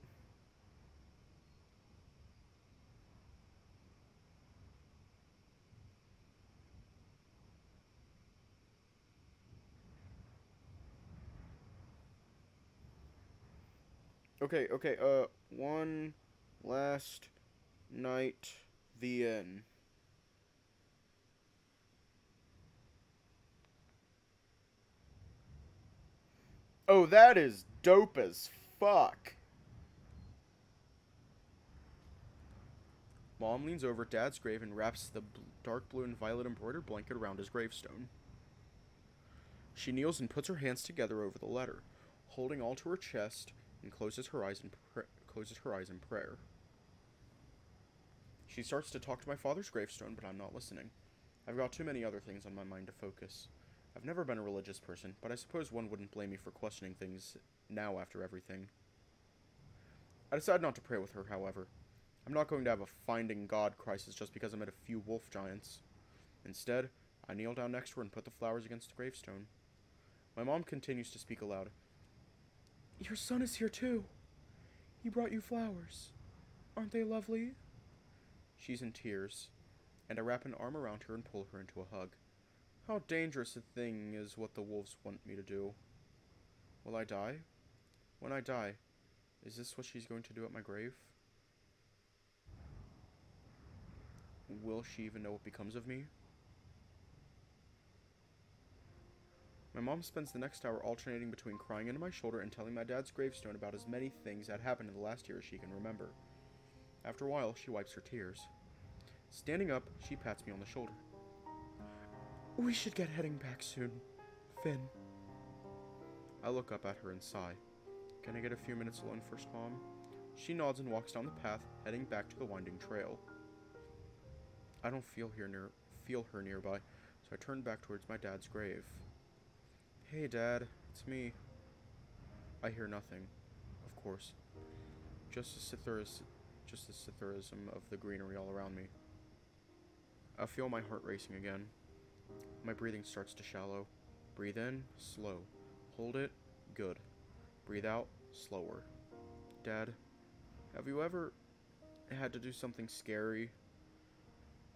Okay, okay, uh, one last night, the end. Oh, that is dope as fuck. Mom leans over Dad's grave and wraps the dark blue and violet embroidered blanket around his gravestone. She kneels and puts her hands together over the letter, holding all to her chest, and closes her eyes in closes her eyes in prayer. She starts to talk to my father's gravestone, but I'm not listening. I've got too many other things on my mind to focus. I've never been a religious person, but I suppose one wouldn't blame me for questioning things now after everything. I decide not to pray with her, however. I'm not going to have a finding God crisis just because I met a few wolf giants. Instead, I kneel down next to her and put the flowers against the gravestone. My mom continues to speak aloud. Your son is here too. He brought you flowers. Aren't they lovely? She's in tears, and I wrap an arm around her and pull her into a hug. How dangerous a thing is what the wolves want me to do. Will I die? When I die, is this what she's going to do at my grave? Will she even know what becomes of me? My mom spends the next hour alternating between crying into my shoulder and telling my dad's gravestone about as many things that happened in the last year as she can remember. After a while, she wipes her tears. Standing up, she pats me on the shoulder. We should get heading back soon, Finn. I look up at her and sigh. Can I get a few minutes alone first, Mom? She nods and walks down the path, heading back to the winding trail. I don't feel here near feel her nearby, so I turn back towards my dad's grave. Hey, Dad, it's me. I hear nothing, of course. Just the Sithuris, just the Sithurism of the greenery all around me. I feel my heart racing again. My breathing starts to shallow. Breathe in, slow. Hold it, good. Breathe out, slower. Dad, have you ever had to do something scary?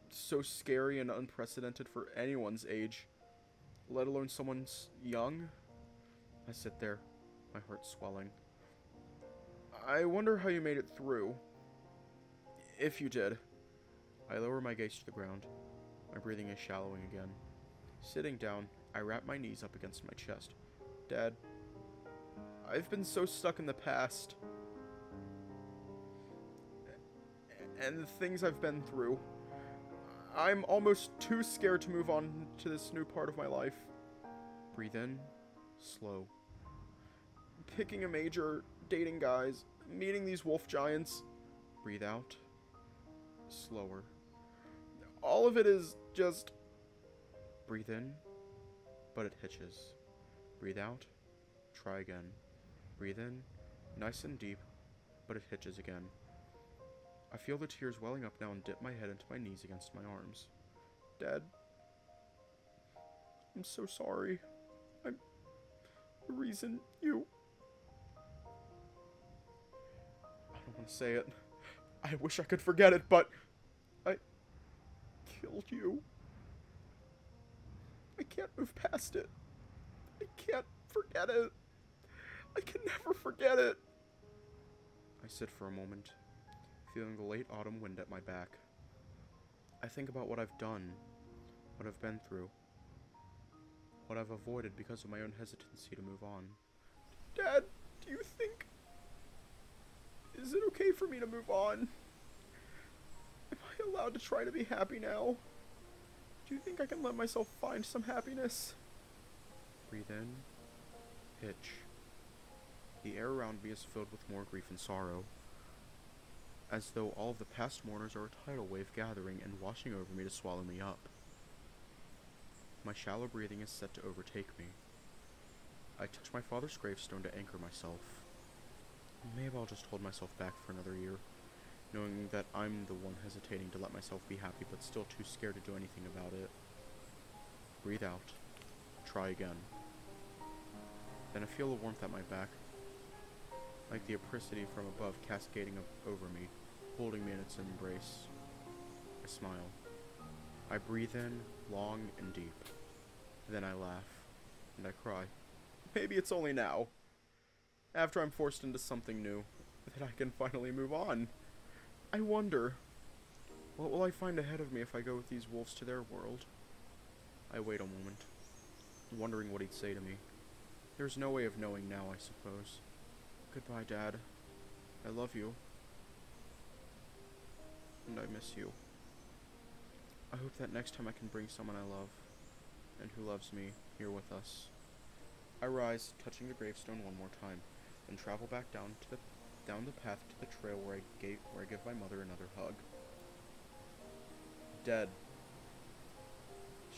So scary and unprecedented for anyone's age let alone someone's young. I sit there, my heart swelling. I wonder how you made it through. If you did. I lower my gaze to the ground. My breathing is shallowing again. Sitting down, I wrap my knees up against my chest. Dad, I've been so stuck in the past. And the things I've been through. I'm almost too scared to move on to this new part of my life. Breathe in, slow. Picking a major, dating guys, meeting these wolf giants. Breathe out, slower. All of it is just... Breathe in, but it hitches. Breathe out, try again. Breathe in, nice and deep, but it hitches again. I feel the tears welling up now and dip my head into my knees against my arms. Dad, I'm so sorry. I'm the reason you... I don't want to say it. I wish I could forget it, but I killed you. I can't move past it. I can't forget it. I can never forget it. I sit for a moment, feeling the late autumn wind at my back. I think about what I've done, what I've been through, what I've avoided because of my own hesitancy to move on. Dad, do you think... Is it okay for me to move on? Am I allowed to try to be happy now? Do you think I can let myself find some happiness? Breathe in. Hitch. The air around me is filled with more grief and sorrow. as though all of the past mourners are a tidal wave gathering and washing over me to swallow me up. My shallow breathing is set to overtake me. I touch my father's gravestone to anchor myself. Maybe I'll just hold myself back for another year, knowing that I'm the one hesitating to let myself be happy but still too scared to do anything about it. Breathe out. Try again. Then I feel a warmth at my back, like the apricity from above cascading over me, holding me in its embrace. I smile. I breathe in, long and deep. Then I laugh, and I cry. Maybe it's only now, after I'm forced into something new, that I can finally move on. I wonder, what will I find ahead of me if I go with these wolves to their world? I wait a moment, wondering what he'd say to me. There's no way of knowing now, I suppose. Goodbye, Dad. I love you. And I miss you. I hope that next time I can bring someone I love, and who loves me, here with us. I rise, touching the gravestone one more time, and travel back down to the down the path to the trail where I gave where I give my mother another hug. Dead.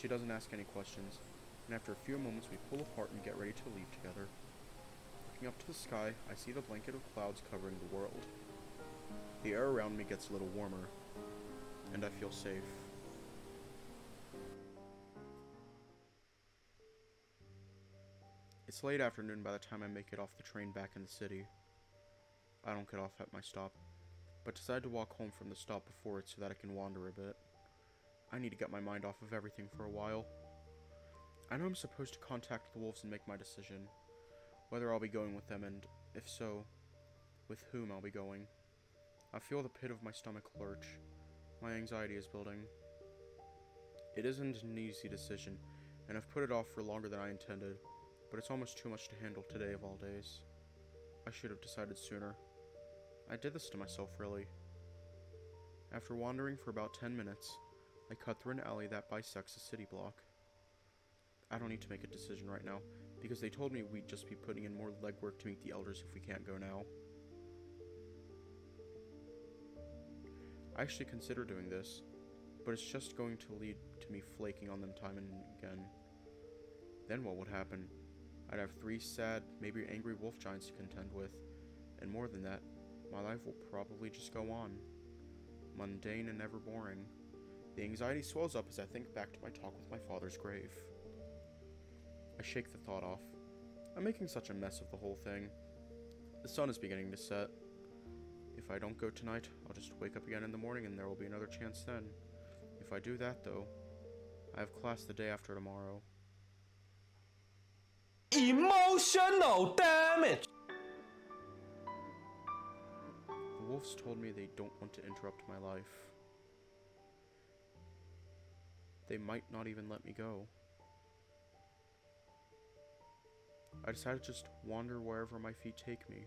She doesn't ask any questions, and after a few moments we pull apart and get ready to leave together. Looking up to the sky, I see the blanket of clouds covering the world. The air around me gets a little warmer, and I feel safe. It's late afternoon by the time I make it off the train back in the city. I don't get off at my stop, but decide to walk home from the stop before it so that I can wander a bit. I need to get my mind off of everything for a while. I know I'm supposed to contact the wolves and make my decision, whether I'll be going with them and, if so, with whom I'll be going. I feel the pit of my stomach lurch. My anxiety is building. It isn't an easy decision, and I've put it off for longer than I intended, but it's almost too much to handle today of all days. I should have decided sooner. I did this to myself, really. After wandering for about 10 minutes, I cut through an alley that bisects a city block. I don't need to make a decision right now, because they told me we'd just be putting in more legwork to meet the elders if we can't go now. I actually consider doing this, but it's just going to lead to me flaking on them time and again. Then what would happen? I'd have three sad, maybe angry wolf giants to contend with, and more than that, my life will probably just go on. Mundane and never boring. The anxiety swells up as I think back to my talk with my father's grave. I shake the thought off. I'm making such a mess of the whole thing. The sun is beginning to set. If I don't go tonight, I'll just wake up again in the morning and there will be another chance then. If I do that, though, I have class the day after tomorrow. Emotional damage! Wolves told me they don't want to interrupt my life. They might not even let me go. I decided to just wander wherever my feet take me.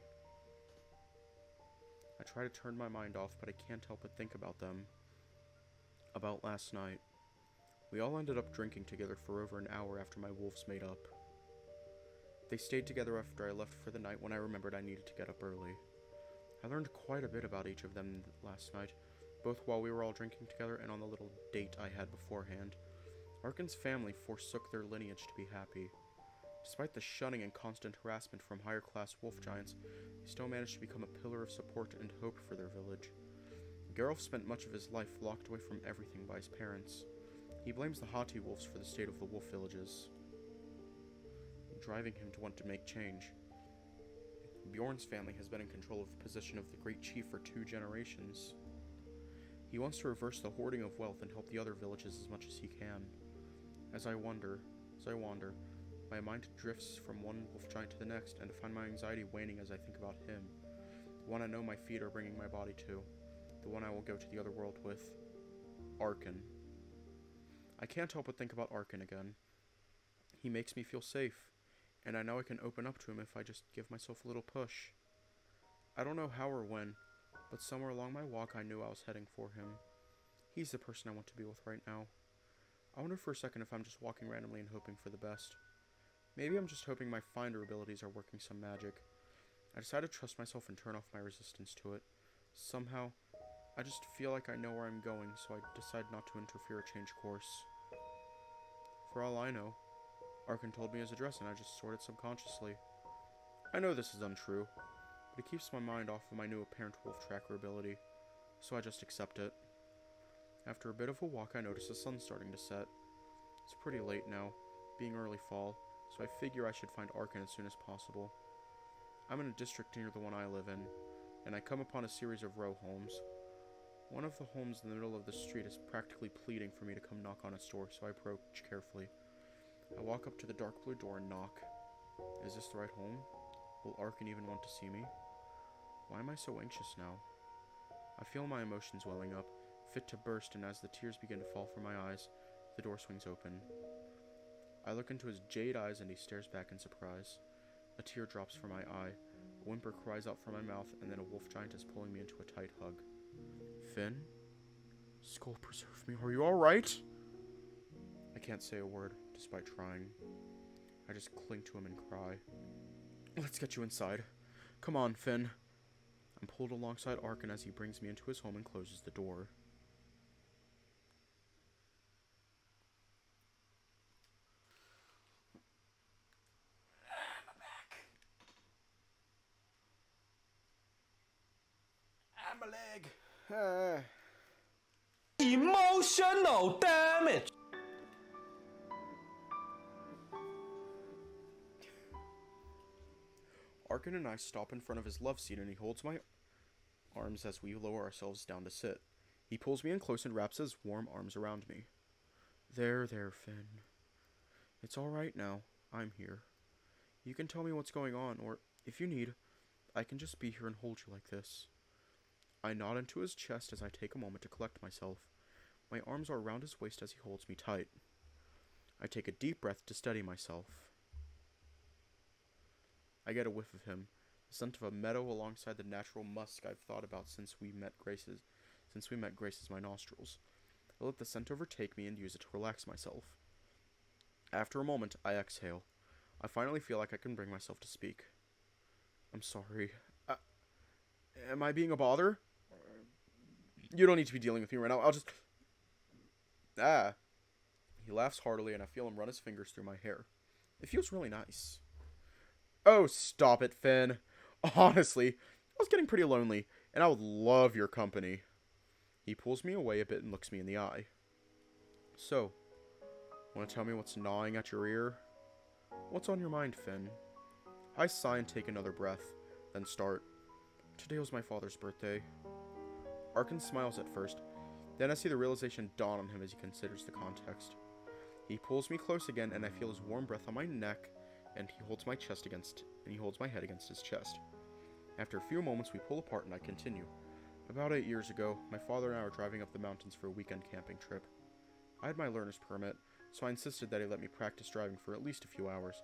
I try to turn my mind off, but I can't help but think about them. About last night. We all ended up drinking together for over an hour after my wolves made up. They stayed together after I left for the night when I remembered I needed to get up early. I learned quite a bit about each of them last night, both while we were all drinking together and on the little date I had beforehand. Arkyn's family forsook their lineage to be happy. Despite the shunning and constant harassment from higher class wolf giants, they still managed to become a pillar of support and hope for their village. Geralf spent much of his life locked away from everything by his parents. He blames the haughty wolves for the state of the wolf villages, driving him to want to make change. Bjorn's family has been in control of the position of the great chief for two generations. He wants to reverse the hoarding of wealth and help the other villages as much as he can. As I wonder, as I wander, my mind drifts from one wolf giant to the next, and I find my anxiety waning as I think about him. The one I know my feet are bringing my body to. The one I will go to the other world with. Arkyn. I can't help but think about Arkyn again. He makes me feel safe, and I know I can open up to him if I just give myself a little push. I don't know how or when, but somewhere along my walk I knew I was heading for him. He's the person I want to be with right now. I wonder for a second if I'm just walking randomly and hoping for the best. Maybe I'm just hoping my finder abilities are working some magic. I decide to trust myself and turn off my resistance to it. Somehow, I just feel like I know where I'm going, so I decide not to interfere or change course. For all I know, Arkyn told me his address and I just sorted subconsciously. I know this is untrue, but it keeps my mind off of my new apparent wolf tracker ability, so I just accept it. After a bit of a walk, I notice the sun's starting to set. It's pretty late now, being early fall, so I figure I should find Arkyn as soon as possible. I'm in a district near the one I live in, and I come upon a series of row homes. One of the homes in the middle of the street is practically pleading for me to come knock on its door, so I approach carefully. I walk up to the dark blue door and knock. Is this the right home? Will Arkyn even want to see me? Why am I so anxious now? I feel my emotions welling up, fit to burst, and as the tears begin to fall from my eyes, the door swings open. I look into his jade eyes and he stares back in surprise. A tear drops from my eye, a whimper cries out from my mouth, and then a wolf giant is pulling me into a tight hug. Finn? Skoll preserve me, are you alright? I can't say a word, despite trying. I just cling to him and cry. Let's get you inside. Come on, Finn. I'm pulled alongside Arkyn as he brings me into his home and closes the door. Arkyn and I stop in front of his love seat and he holds my arms as we lower ourselves down to sit. He pulls me in close and wraps his warm arms around me. There, there, Finn. It's all right now. I'm here. You can tell me what's going on, or, if you need, I can just be here and hold you like this. I nod into his chest as I take a moment to collect myself. My arms are around his waist as he holds me tight. I take a deep breath to steady myself. I get a whiff of him, the scent of a meadow alongside the natural musk I've thought about since we met Grace's since we met Grace's my nostrils. I let the scent overtake me and use it to relax myself. After a moment, I exhale. I finally feel like I can bring myself to speak. I'm sorry. Uh, am I being a bother? You don't need to be dealing with me right now. I'll just. Ah. He laughs heartily, and I feel him run his fingers through my hair. It feels really nice. Oh, stop it, Finn. Honestly, I was getting pretty lonely, and I would love your company. He pulls me away a bit and looks me in the eye. So, want to tell me what's gnawing at your ear? What's on your mind, Finn? I sigh and take another breath, then start. Today was my father's birthday. Arkyn smiles at first, then I see the realization dawn on him as he considers the context. He pulls me close again, and I feel his warm breath on my neck, and he holds my chest against, and he holds my head against his chest. After a few moments, we pull apart, and I continue. About eight years ago, my father and I were driving up the mountains for a weekend camping trip. I had my learner's permit, so I insisted that he let me practice driving for at least a few hours.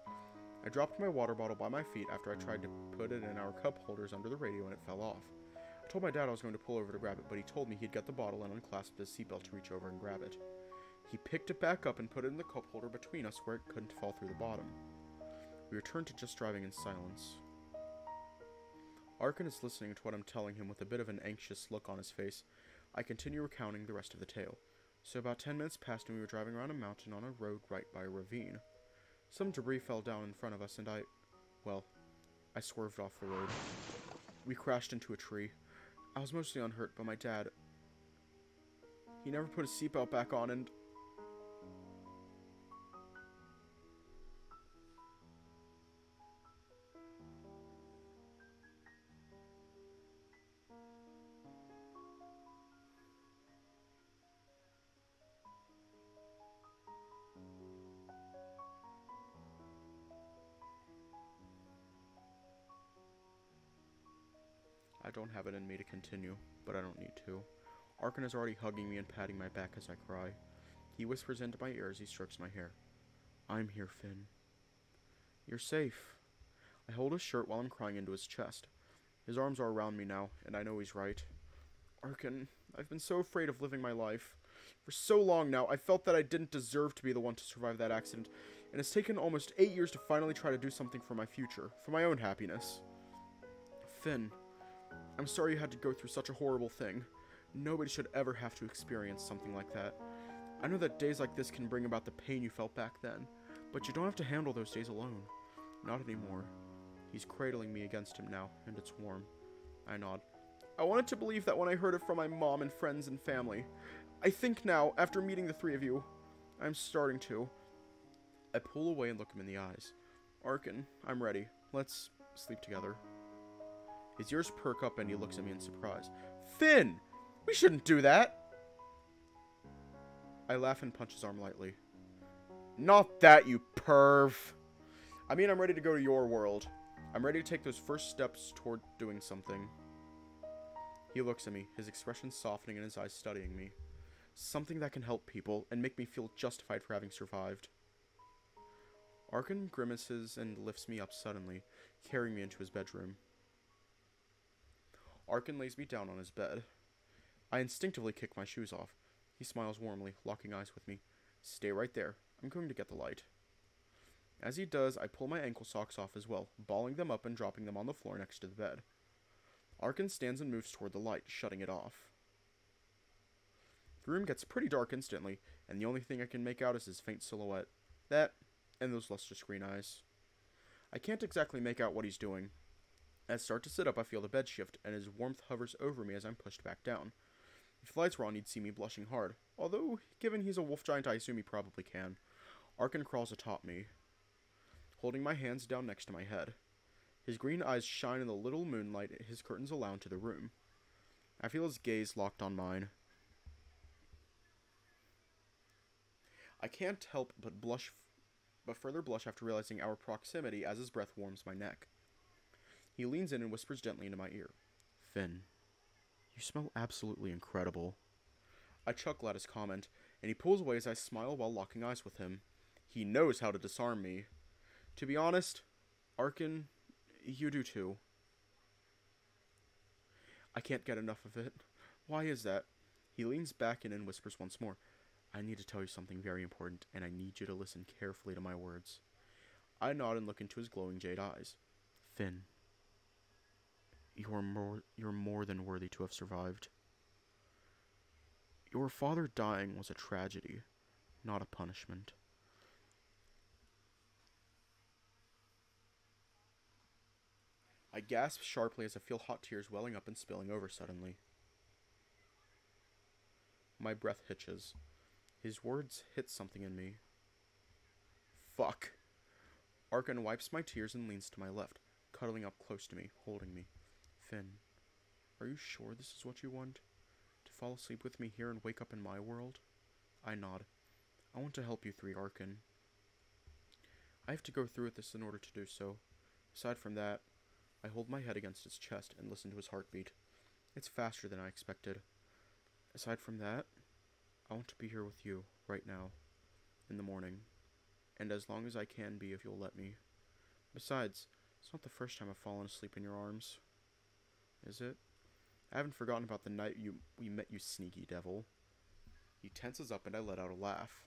I dropped my water bottle by my feet after I tried to put it in our cup holders under the radio and it fell off. I told my dad I was going to pull over to grab it, but he told me he'd get the bottle and unclasped his seatbelt to reach over and grab it. He picked it back up and put it in the cup holder between us where it couldn't fall through the bottom. We returned to just driving in silence. Arkyn is listening to what I'm telling him with a bit of an anxious look on his face. I continue recounting the rest of the tale. So about ten minutes passed and we were driving around a mountain on a road right by a ravine. Some debris fell down in front of us and I... well, I swerved off the road. We crashed into a tree. I was mostly unhurt, but my dad... He never put his seatbelt back on and... I don't have it in me to continue, but I don't need to. Arkyn is already hugging me and patting my back as I cry. He whispers into my ear as he strokes my hair. I'm here, Finn. You're safe. I hold his shirt while I'm crying into his chest. His arms are around me now, and I know he's right. Arkyn, I've been so afraid of living my life. For so long now, I felt that I didn't deserve to be the one to survive that accident, and it's taken almost eight years to finally try to do something for my future, for my own happiness. Finn, I'm sorry you had to go through such a horrible thing, Nobody should ever have to experience something like that. I know that days like this can bring about the pain you felt back then, but you don't have to handle those days alone. Not anymore. He's cradling me against him now, and it's warm. I nod. I wanted to believe that when I heard it from my mom and friends and family. I think now, after meeting the three of you, I'm starting to. I pull away and look him in the eyes. Arkyn, I'm ready. Let's sleep together. His ears perk up and he looks at me in surprise. Finn! We shouldn't do that! I laugh and punch his arm lightly. Not that, you perv! I mean, I'm ready to go to your world. I'm ready to take those first steps toward doing something. He looks at me, his expression softening and his eyes studying me. Something that can help people and make me feel justified for having survived. Arkyn grimaces and lifts me up suddenly, carrying me into his bedroom. Arkyn lays me down on his bed. I instinctively kick my shoes off. He smiles warmly, locking eyes with me. Stay right there. I'm going to get the light. As he does, I pull my ankle socks off as well, balling them up and dropping them on the floor next to the bed. Arkyn stands and moves toward the light, shutting it off. The room gets pretty dark instantly, and the only thing I can make out is his faint silhouette. That, and those lustrous green eyes. I can't exactly make out what he's doing. As I start to sit up, I feel the bed shift, and his warmth hovers over me as I'm pushed back down. If the lights were on, he'd see me blushing hard, although, given he's a wolf giant, I assume he probably can. Arkyn crawls atop me, holding my hands down next to my head. His green eyes shine in the little moonlight his curtains allow into the room. I feel his gaze locked on mine. I can't help but blush, but further blush after realizing our proximity as his breath warms my neck. He leans in and whispers gently into my ear, Finn, you smell absolutely incredible. I chuckle at his comment, and he pulls away as I smile while locking eyes with him. He knows how to disarm me. To be honest, Arkyn, you do too. I can't get enough of it. Why is that? He leans back in and whispers once more. I need to tell you something very important, and I need you to listen carefully to my words. I nod and look into his glowing jade eyes. Finn, you're more you're more than worthy to have survived. Your father dying was a tragedy, not a punishment. I gasp sharply as I feel hot tears welling up and spilling over suddenly. My breath hitches. His words hit something in me. Fuck. Arkyn wipes my tears and leans to my left, cuddling up close to me, holding me. Finn, are you sure this is what you want? To fall asleep with me here and wake up in my world? I nod. I want to help you three, Arkyn. I have to go through with this in order to do so. Aside from that, I hold my head against his chest and listen to his heartbeat. It's faster than I expected. Aside from that, I want to be here with you, right now, in the morning, and as long as I can be if you'll let me. Besides, it's not the first time I've fallen asleep in your arms. Is it? I haven't forgotten about the night you we met, you sneaky devil. He tenses up and I let out a laugh.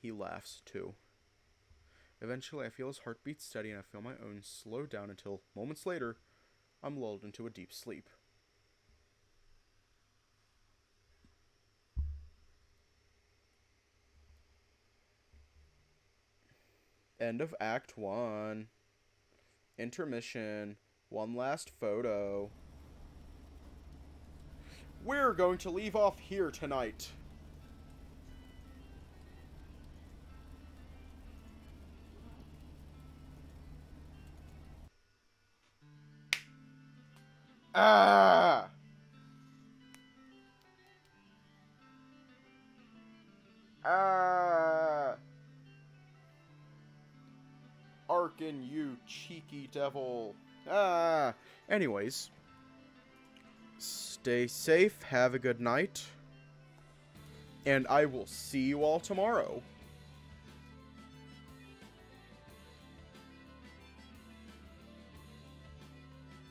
He laughs, too. Eventually, I feel his heartbeat steady and I feel my own slow down until, moments later, I'm lulled into a deep sleep. End of Act 1. Intermission. One last photo. We're going to leave off here tonight. Ah! Ah! Arkyn, you cheeky devil. Ah! Anyways. Stay safe, have a good night. And I will see you all tomorrow.